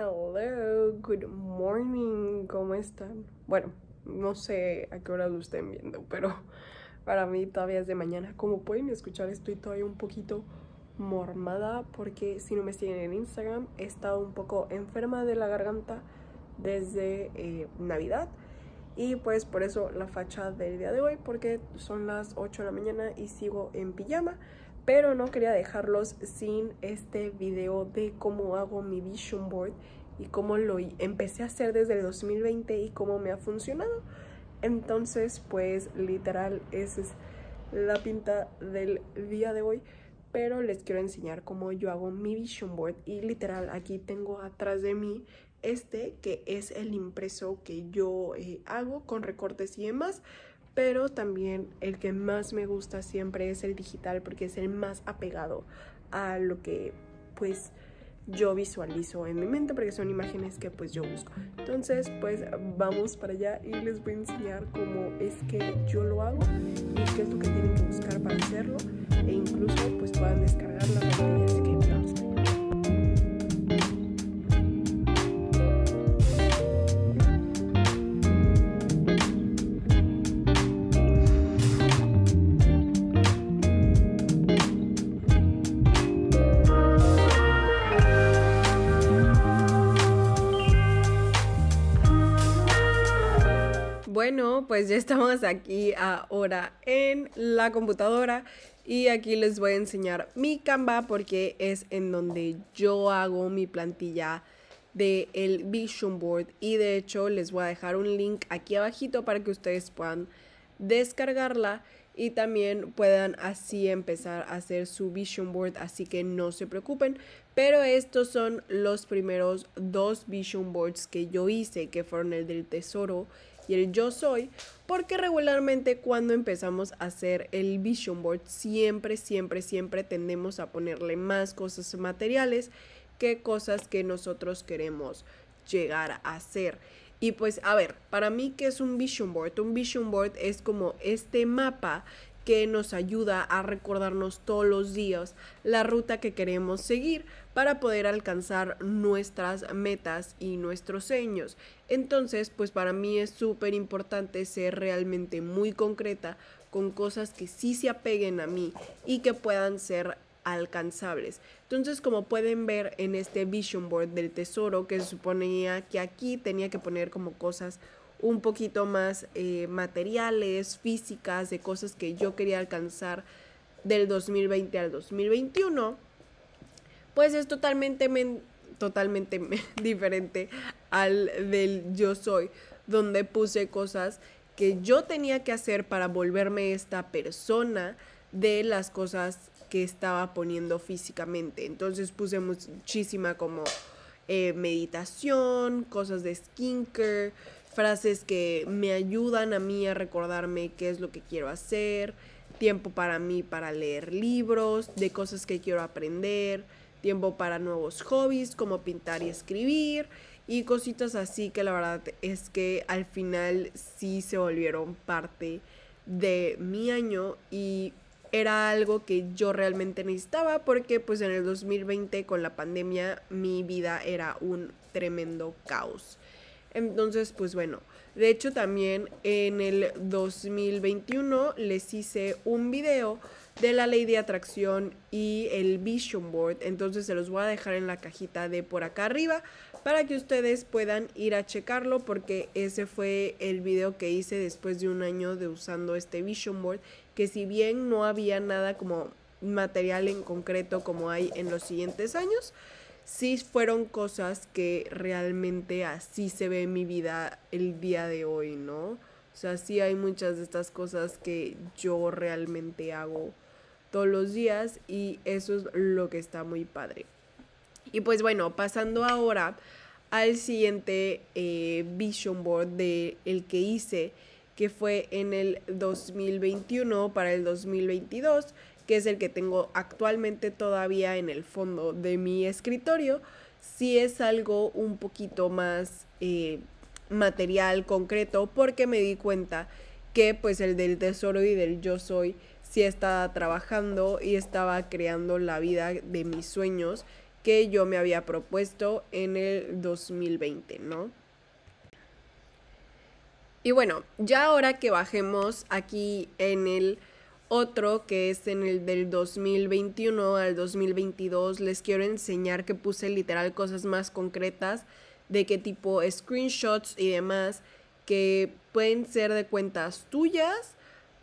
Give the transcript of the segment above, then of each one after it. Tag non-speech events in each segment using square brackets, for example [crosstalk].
Hello, good morning, ¿cómo están? Bueno, no sé a qué hora lo estén viendo, pero para mí todavía es de mañana. Como pueden escuchar, estoy todavía un poquito mormada porque si no me siguen en Instagram, he estado un poco enferma de la garganta desde eh, Navidad. Y pues por eso la facha del día de hoy, porque son las 8 de la mañana y sigo en pijama pero no quería dejarlos sin este video de cómo hago mi vision board y cómo lo empecé a hacer desde el 2020 y cómo me ha funcionado. Entonces, pues literal, esa es la pinta del día de hoy. Pero les quiero enseñar cómo yo hago mi vision board. Y literal, aquí tengo atrás de mí este que es el impreso que yo eh, hago con recortes y demás pero también el que más me gusta siempre es el digital porque es el más apegado a lo que pues yo visualizo en mi mente porque son imágenes que pues yo busco. Entonces pues vamos para allá y les voy a enseñar cómo es que yo lo hago y qué es lo que tienen que buscar para hacerlo e incluso pues puedan descargar las que Bueno, pues ya estamos aquí ahora en la computadora y aquí les voy a enseñar mi Canva porque es en donde yo hago mi plantilla de el Vision Board y de hecho les voy a dejar un link aquí abajito para que ustedes puedan descargarla y también puedan así empezar a hacer su vision board, así que no se preocupen. Pero estos son los primeros dos vision boards que yo hice, que fueron el del tesoro y el yo soy, porque regularmente cuando empezamos a hacer el vision board siempre, siempre, siempre tendemos a ponerle más cosas materiales que cosas que nosotros queremos llegar a hacer. Y pues a ver, para mí que es un vision board, un vision board es como este mapa que nos ayuda a recordarnos todos los días la ruta que queremos seguir para poder alcanzar nuestras metas y nuestros sueños. Entonces, pues para mí es súper importante ser realmente muy concreta con cosas que sí se apeguen a mí y que puedan ser alcanzables. Entonces, como pueden ver en este vision board del tesoro, que se suponía que aquí tenía que poner como cosas un poquito más eh, materiales, físicas, de cosas que yo quería alcanzar del 2020 al 2021, pues es totalmente, totalmente [laughs] diferente al del yo soy, donde puse cosas que yo tenía que hacer para volverme esta persona de las cosas que estaba poniendo físicamente. Entonces puse muchísima como eh, meditación, cosas de skincare, frases que me ayudan a mí a recordarme qué es lo que quiero hacer, tiempo para mí para leer libros, de cosas que quiero aprender, tiempo para nuevos hobbies como pintar y escribir y cositas así que la verdad es que al final sí se volvieron parte de mi año y era algo que yo realmente necesitaba porque pues en el 2020 con la pandemia mi vida era un tremendo caos. Entonces, pues bueno, de hecho también en el 2021 les hice un video de la ley de atracción y el vision board. Entonces se los voy a dejar en la cajita de por acá arriba para que ustedes puedan ir a checarlo porque ese fue el video que hice después de un año de usando este vision board que si bien no había nada como material en concreto como hay en los siguientes años, sí fueron cosas que realmente así se ve en mi vida el día de hoy, ¿no? O sea, sí hay muchas de estas cosas que yo realmente hago todos los días y eso es lo que está muy padre. Y pues bueno, pasando ahora al siguiente eh, vision board de el que hice, que fue en el 2021 para el 2022 que es el que tengo actualmente todavía en el fondo de mi escritorio, sí es algo un poquito más eh, material, concreto, porque me di cuenta que pues el del tesoro y del yo soy sí estaba trabajando y estaba creando la vida de mis sueños que yo me había propuesto en el 2020, ¿no? Y bueno, ya ahora que bajemos aquí en el otro que es en el del 2021 al 2022, les quiero enseñar que puse literal cosas más concretas de qué tipo screenshots y demás que pueden ser de cuentas tuyas,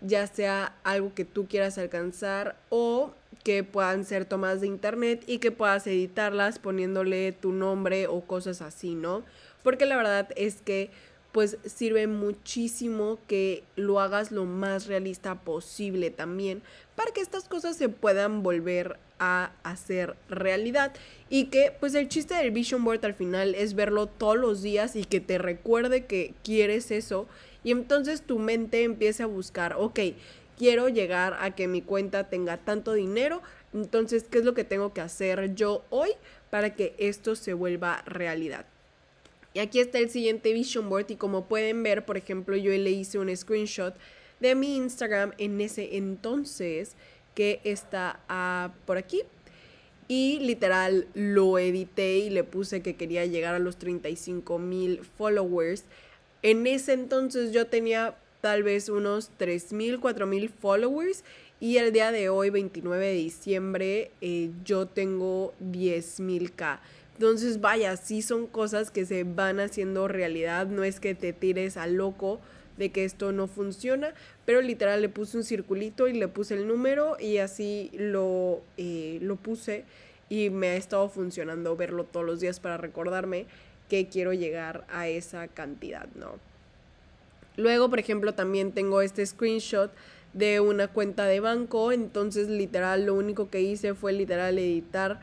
ya sea algo que tú quieras alcanzar o que puedan ser tomadas de internet y que puedas editarlas poniéndole tu nombre o cosas así, ¿no? Porque la verdad es que pues sirve muchísimo que lo hagas lo más realista posible también para que estas cosas se puedan volver a hacer realidad y que pues el chiste del vision board al final es verlo todos los días y que te recuerde que quieres eso y entonces tu mente empiece a buscar, ok, quiero llegar a que mi cuenta tenga tanto dinero, entonces, ¿qué es lo que tengo que hacer yo hoy para que esto se vuelva realidad? Y aquí está el siguiente vision board y como pueden ver, por ejemplo, yo le hice un screenshot de mi Instagram en ese entonces que está ah, por aquí. Y literal lo edité y le puse que quería llegar a los 35 mil followers. En ese entonces yo tenía tal vez unos 3 mil, 4 mil followers. Y el día de hoy, 29 de diciembre, eh, yo tengo 10 mil K. Entonces, vaya, sí son cosas que se van haciendo realidad, no es que te tires a loco de que esto no funciona, pero literal le puse un circulito y le puse el número y así lo, eh, lo puse y me ha estado funcionando verlo todos los días para recordarme que quiero llegar a esa cantidad, ¿no? Luego, por ejemplo, también tengo este screenshot de una cuenta de banco, entonces literal lo único que hice fue literal editar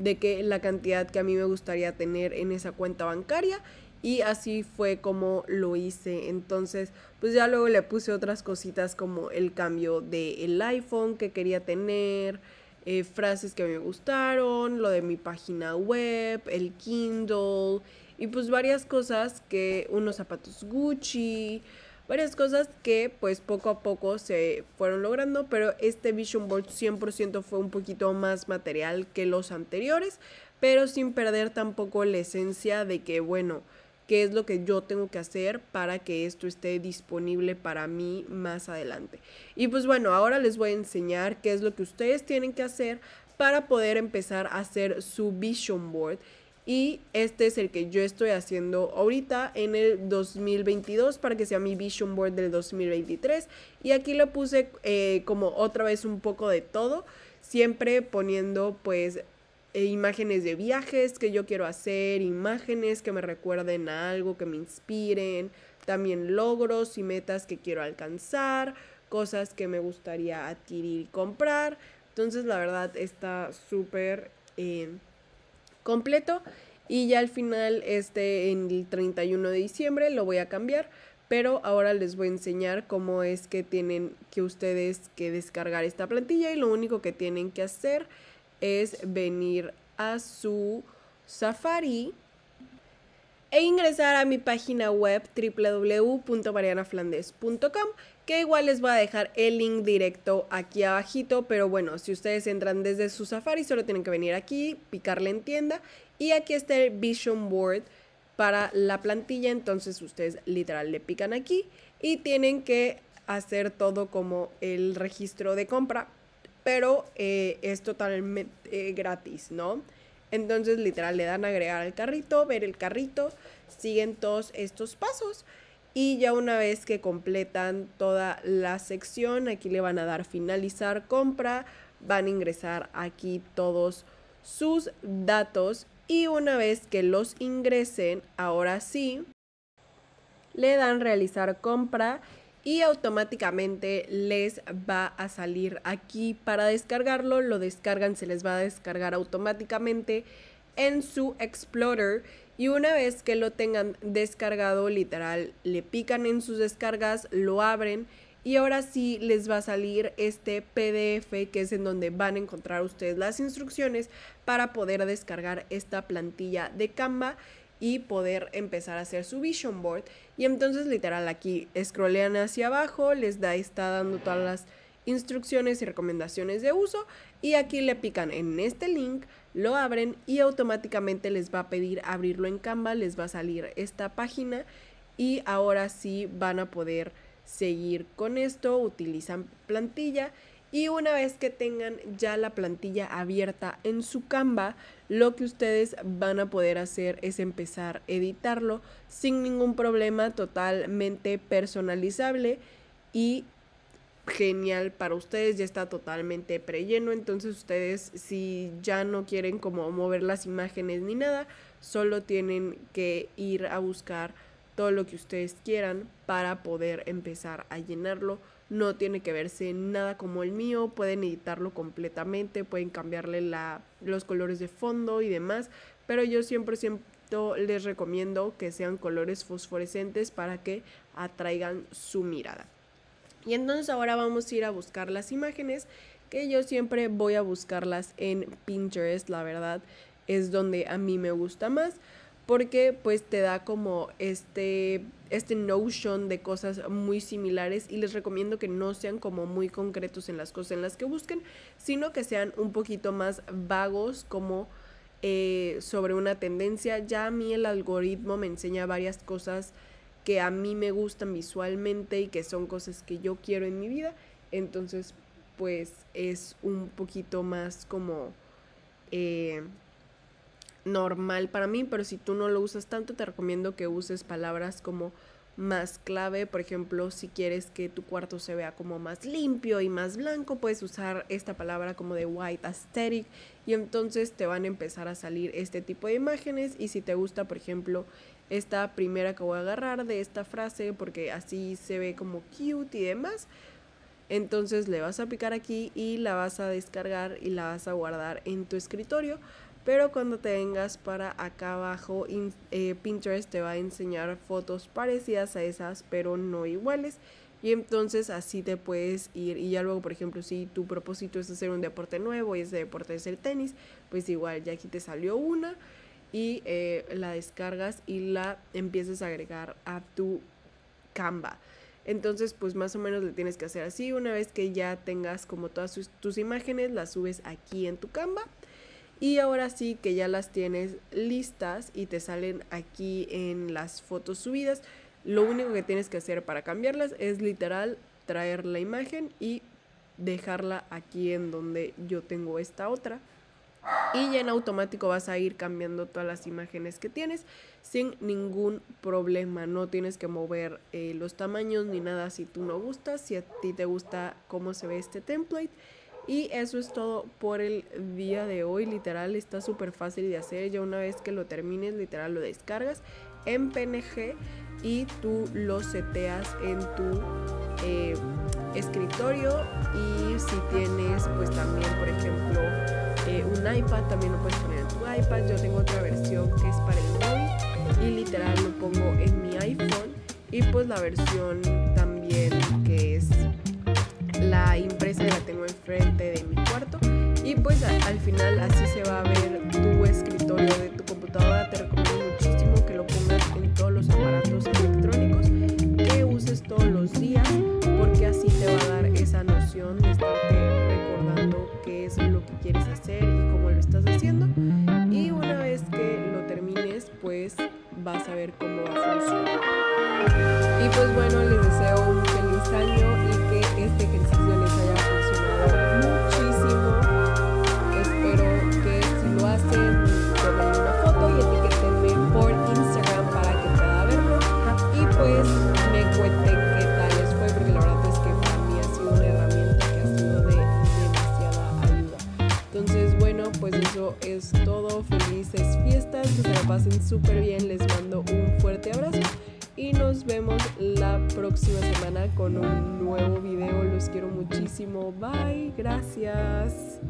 de que la cantidad que a mí me gustaría tener en esa cuenta bancaria y así fue como lo hice. Entonces, pues ya luego le puse otras cositas como el cambio del iPhone que quería tener, eh, frases que me gustaron, lo de mi página web, el Kindle y pues varias cosas que unos zapatos Gucci, varias cosas que pues poco a poco se fueron logrando, pero este Vision Board 100% fue un poquito más material que los anteriores, pero sin perder tampoco la esencia de que bueno, qué es lo que yo tengo que hacer para que esto esté disponible para mí más adelante. Y pues bueno, ahora les voy a enseñar qué es lo que ustedes tienen que hacer para poder empezar a hacer su vision board y este es el que yo estoy haciendo ahorita en el 2022 para que sea mi vision board del 2023. Y aquí le puse eh, como otra vez un poco de todo, siempre poniendo pues eh, imágenes de viajes que yo quiero hacer, imágenes que me recuerden a algo, que me inspiren, también logros y metas que quiero alcanzar, cosas que me gustaría adquirir y comprar. Entonces la verdad está súper... Eh, completo y ya al final este en el 31 de diciembre lo voy a cambiar pero ahora les voy a enseñar cómo es que tienen que ustedes que descargar esta plantilla y lo único que tienen que hacer es venir a su Safari e ingresar a mi página web www.marianaflandes.com que igual les voy a dejar el link directo aquí abajito, pero bueno, si ustedes entran desde su Safari solo tienen que venir aquí, picarle en tienda y aquí está el Vision Board para la plantilla, entonces ustedes literal le pican aquí y tienen que hacer todo como el registro de compra, pero eh, es totalmente gratis, ¿no? Entonces literal le dan agregar al carrito, ver el carrito, siguen todos estos pasos y ya una vez que completan toda la sección, aquí le van a dar finalizar compra, van a ingresar aquí todos sus datos y una vez que los ingresen, ahora sí, le dan realizar compra y automáticamente les va a salir aquí para descargarlo. Lo descargan, se les va a descargar automáticamente en su Explorer y una vez que lo tengan descargado, literal, le pican en sus descargas, lo abren y ahora sí les va a salir este PDF que es en donde van a encontrar ustedes las instrucciones para poder descargar esta plantilla de Canva y poder empezar a hacer su vision board. Y entonces literal aquí scrollean hacia abajo, les da, está dando todas las instrucciones y recomendaciones de uso y aquí le pican en este link, lo abren y automáticamente les va a pedir abrirlo en Canva, les va a salir esta página y ahora sí van a poder seguir con esto, utilizan plantilla y una vez que tengan ya la plantilla abierta en su Canva, lo que ustedes van a poder hacer es empezar a editarlo sin ningún problema, totalmente personalizable y genial para ustedes, ya está totalmente prelleno, entonces ustedes si ya no quieren como mover las imágenes ni nada, solo tienen que ir a buscar todo lo que ustedes quieran para poder empezar a llenarlo. No tiene que verse nada como el mío, pueden editarlo completamente, pueden cambiarle la, los colores de fondo y demás, pero yo siempre, siempre les recomiendo que sean colores fosforescentes para que atraigan su mirada. Y entonces ahora vamos a ir a buscar las imágenes, que yo siempre voy a buscarlas en Pinterest, la verdad, es donde a mí me gusta más porque pues te da como este, este notion de cosas muy similares y les recomiendo que no sean como muy concretos en las cosas en las que busquen, sino que sean un poquito más vagos como eh, sobre una tendencia. Ya a mí el algoritmo me enseña varias cosas que a mí me gustan visualmente y que son cosas que yo quiero en mi vida, entonces pues es un poquito más como... Eh, normal para mí, pero si tú no lo usas tanto, te recomiendo que uses palabras como más clave. Por ejemplo, si quieres que tu cuarto se vea como más limpio y más blanco, puedes usar esta palabra como de white aesthetic y entonces te van a empezar a salir este tipo de imágenes. Y si te gusta, por ejemplo, esta primera que voy a agarrar de esta frase, porque así se ve como cute y demás. Entonces le vas a picar aquí y la vas a descargar y la vas a guardar en tu escritorio pero cuando te vengas para acá abajo, eh, Pinterest te va a enseñar fotos parecidas a esas, pero no iguales. Y entonces así te puedes ir. Y ya luego, por ejemplo, si tu propósito es hacer un deporte nuevo y ese deporte es el tenis, pues igual ya aquí te salió una y eh, la descargas y la empiezas a agregar a tu Canva. Entonces, pues más o menos le tienes que hacer así. Una vez que ya tengas como todas tus imágenes, las subes aquí en tu Canva y ahora sí que ya las tienes listas y te salen aquí en las fotos subidas. Lo único que tienes que hacer para cambiarlas es literal traer la imagen y dejarla aquí en donde yo tengo esta otra. Y ya en automático vas a ir cambiando todas las imágenes que tienes sin ningún problema. No tienes que mover eh, los tamaños ni nada si tú no gustas, si a ti te gusta cómo se ve este template. Y eso es todo por el día de hoy. Literal está súper fácil de hacer. Ya una vez que lo termines, literal lo descargas en PNG y tú lo seteas en tu eh, escritorio. Y si tienes pues también, por ejemplo, eh, un iPad, también lo puedes poner en tu iPad. Yo tengo otra versión que es para el móvil y literal lo pongo en mi iPhone. Y pues la versión también que es la impresa la tengo enfrente de mi cuarto y pues al final así se va a ver tu escritorio de tu computadora. Te recomiendo muchísimo que lo pongas en todos los aparatos pasen súper bien. Les mando un fuerte abrazo y nos vemos la próxima semana con un nuevo video. Los quiero muchísimo. Bye. Gracias.